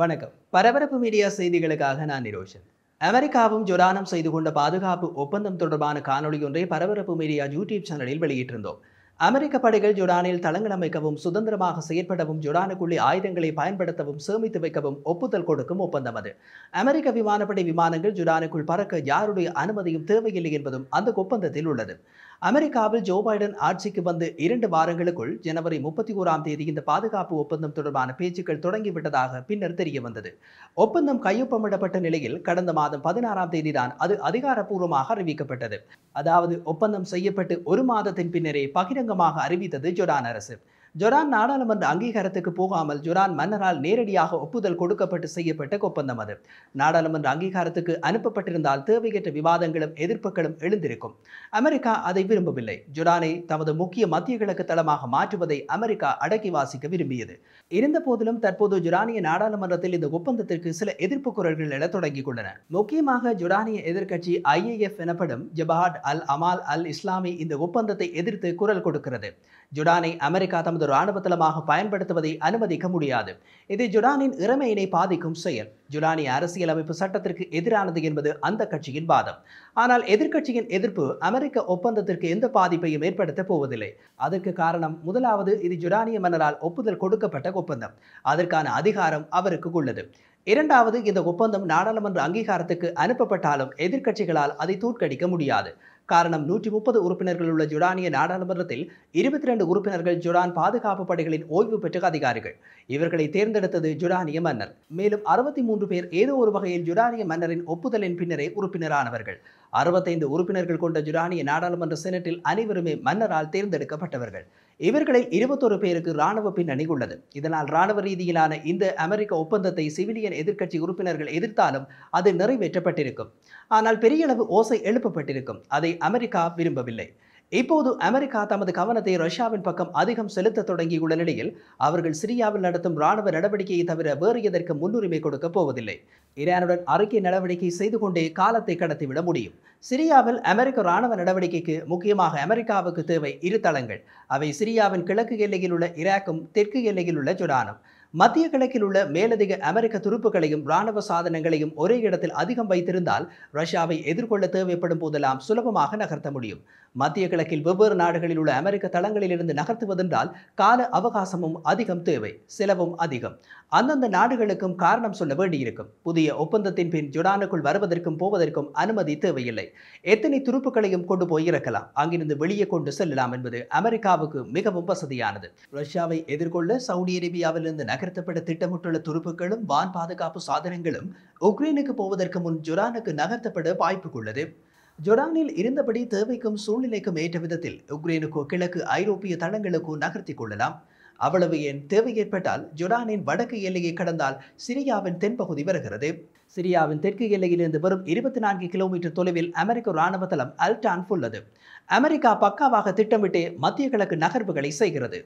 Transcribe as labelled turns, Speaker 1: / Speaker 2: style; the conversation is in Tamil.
Speaker 1: வணக்கம். பரபரப்பு மீடியா செய்திகளுக்காக நான் நிரோஷன். அமெரிக்காவும் ஜொரானம் செய்து கொண்ட பாதுகாப்பு ஒப்பந்தம் தொடர்பான காணொலி ஒன்றை பரபரப்பு மீடியா யூடியூப் சேனலில் வெளியிட்டிருந்தோம். அமெரிக்க படைகள் ஜொர்டானில் தளங்கள் அமைக்கவும் சுதந்திரமாக செயற்படவும் ஜொர்டானுக்குள்ளே ஆயுதங்களை பயன்படுத்தவும் சேமித்து வைக்கவும் ஒப்புதல் கொடுக்கும் ஒப்பந்தம் அது. அமெரிக்க விமானப்படை விமானங்கள் ஜொர்டானுக்குள் பறக்க யாருடைய அனுமதியும் தேவையில்லை என்பதும் அந்த ஒப்பந்தத்தில் உள்ளது. அமெரிக்காவில் ஜோ பைடன் ஆட்சிக்கு வந்து இரண்டு வாரங்களுக்குள் ஜனவரி முப்பத்தி ஓராம் தேதி இந்த பாதுகாப்பு ஒப்பந்தம் தொடர்பான பேச்சுக்கள் தொடங்கிவிட்டதாக பின்னர் தெரிய வந்தது ஒப்பந்தம் கையொப்பமிடப்பட்ட நிலையில் கடந்த மாதம் பதினாறாம் தேதி தான் அது அதிகாரப்பூர்வமாக அறிவிக்கப்பட்டது. அதாவது ஒப்பந்தம் செய்யப்பட்டு ஒரு மாதத்தின் பின்னரே பகிரங்கமாக அறிவித்தது ஜொர்டான் அரசு. ஜொரான் நாடாளுமன்ற அங்கீகாரத்துக்கு போகாமல் ஜொரான் மன்னரால் நேரடியாக ஒப்புதல் கொடுக்கப்பட்டு செய்யப்பட்ட ஒப்பந்தம் அது. நாடாளுமன்ற அங்கீகாரத்துக்கு அனுப்பப்பட்டிருந்தால் தேவையற்ற விவாதங்களும் எதிர்ப்புகளும் எழுந்திருக்கும். அமெரிக்கா அதை விரும்பவில்லை. ஜொரானை தமது முக்கிய மத்திய கிழக்கு தளமாக மாற்றுவதை அமெரிக்கா அடக்கி வாசிக்க விரும்பியது. இருந்த போதிலும் தற்போது ஜொரானிய நாடாளுமன்றத்தில் இந்த ஒப்பந்தத்திற்கு சில எதிர்ப்பு குரல்கள் எழத் தொடங்கிக் கொண்டன. முக்கியமாக ஜொரானிய எதிர்க்கட்சி ஐஏஎஃப் எனப்படும் ஜபாட் அல் அமால் அல் இஸ்லாமி இந்த ஒப்பந்தத்தை எதிர்த்து குரல் கொடுக்கிறது. ஜொடானை அமெரிக்கா தமது இராணுவ தளமாக பயன்படுத்துவதை அனுமதிக்க முடியாது. இது ஜுடானின் இறமையினை பாதிக்கும் செயல். ஜொடானிய அரசியலமைப்பு சட்டத்திற்கு எதிரானது என்பது அந்த கட்சியின் வாதம். ஆனால் எதிர்க்கட்சியின் எதிர்ப்பு அமெரிக்க ஒப்பந்தத்திற்கு எந்த பாதிப்பையும் ஏற்படுத்த போவதில்லை. அதற்கு காரணம் முதலாவது இது ஜுடானிய மன்னரால் ஒப்புதல் கொடுக்கப்பட்ட ஒப்பந்தம். அதற்கான அதிகாரம் அவருக்கு உள்ளது. இரண்டாவது இந்த ஒப்பந்தம் நாடாளுமன்ற அங்கீகாரத்துக்கு அனுப்பப்பட்டாலும் எதிர்க்கட்சிகளால் அதை தோற்கடிக்க முடியாது. காரணம் நூற்றி முப்பது உறுப்பினர்கள் உள்ள ஜொடானிய நாடாளுமன்றத்தில் இருபத்தி ரெண்டு உறுப்பினர்கள் ஜொடான் பாதுகாப்பு படைகளின் ஓய்வு பெற்ற அதிகாரிகள். இவர்களை தேர்ந்தெடுத்தது ஜொடானிய மன்னர். மேலும் அறுபத்தி மூன்று பேர் ஏதோ ஒரு வகையில் ஜொடானிய மன்னரின் ஒப்புதலின் பின்னரே உறுப்பினரானவர்கள். அறுபத்தைந்து உறுப்பினர்கள் கொண்ட ஜொடானிய நாடாளுமன்ற செனட்டில் அனைவருமே மன்னரால் தேர்ந்தெடுக்கப்பட்டவர்கள். இவர்களில் இருபத்தொரு பேருக்கு ராணுவ பின்னணி உள்ளது. இதனால் ராணுவ ரீதியிலான இந்த அமெரிக்க ஒப்பந்தத்தை சிவிலியன் எதிர்க்கட்சி உறுப்பினர்கள் எதிர்த்தாலும் அது நிறைவேற்றப்பட்டிருக்கும். ஆனால் பெரிய அளவு ஓசை எழுப்பப்பட்டிருக்கும். அதை அமெரிக்கா விரும்பவில்லை. இப்போது அமெரிக்கா தமது கவனத்தை ரஷ்யாவின் பக்கம் அதிகம் செலுத்த தொடங்கியுள்ள நிலையில் அவர்கள் சிரியாவில் நடத்தும் இராணுவ நடவடிக்கையை தவிர வேறு எதற்கு முன்னுரிமை கொடுக்க போவதில்லை. ஈரானுடன் அறிக்கை நடவடிக்கை செய்து கொண்டே காலத்தை கடத்திவிட முடியும். சிரியாவில் அமெரிக்க ராணுவ நடவடிக்கைக்கு முக்கியமாக அமெரிக்காவுக்கு தேவை இரு தளங்கள். அவை சிரியாவின் கிழக்கு எல்லையில் உள்ள ஈராக்கும் தெற்கு எல்லையில் உள்ள ஜொடானும். மத்திய கிழக்கில் உள்ள மேலதிக அமெரிக்க துருப்புகளையும் இராணுவ சாதனங்களையும் ஒரே இடத்தில் அதிகம் வைத்திருந்தால் ரஷ்யாவை எதிர்கொள்ள தேவைப்படும் போதெல்லாம் சுலபமாக நகர்த்த முடியும். மத்திய கிழக்கில் வெவ்வேறு நாடுகளில் உள்ள அமெரிக்க தளங்களிலிருந்து நகர்த்துவதென்றால் கால அவகாசமும் அதிகம் தேவை செலவும் அதிகம். அந்தந்த நாடுகளுக்கும் காரணம் சொல்ல வேண்டியிருக்கும். புதிய ஒப்பந்தத்தின் பின் ஜொடானுக்குள் வருவதற்கும் போவதற்கும் அனுமதி தேவையில்லை. எத்தனை துருப்புகளையும் கொண்டு போய் இறக்கலாம்? அங்கிருந்து வெளியே கொண்டு செல்லலாம் என்பது அமெரிக்காவுக்கு மிகவும் வசதியானது. ரஷ்யாவை எதிர்கொள்ள சவுதி அரேபியாவிலிருந்து நகர்த்தப்பட திட்டமிட்டுள்ள துருப்புகளும் வான் பாதுகாப்பு சாதனங்களும் உக்ரைனுக்கு போவதற்கு முன் ஜொரானுக்கு நகர்த்தப்பட வாய்ப்புள்ளது ஜொரானில் இருந்தபடி தேவைக்கும் சூழ்நிலைக்கும் ஏற்ற விதத்தில் உக்ரைனுக்கோ கிழக்கு ஐரோப்பிய தளங்களுக்கோ நகர்த்தி கொள்ளலாம். அவ்வளவு ஏன்? தேவை ஏற்பட்டால் ஜொர்டானின் வடக்கு எல்லையை கடந்தால் சிரியாவின் தென்பகுதி வருகிறது. சிரியாவின் தெற்கு எல்லையிலிருந்து வரும் இருபத்தி நான்கு கிலோமீட்டர் தொலைவில் அமெரிக்க இராணுவ தளம் அல்டான் உள்ளது. அமெரிக்கா பக்காவாக திட்டமிட்டு மத்திய கிழக்கு நகர்வுகளை செய்கிறது.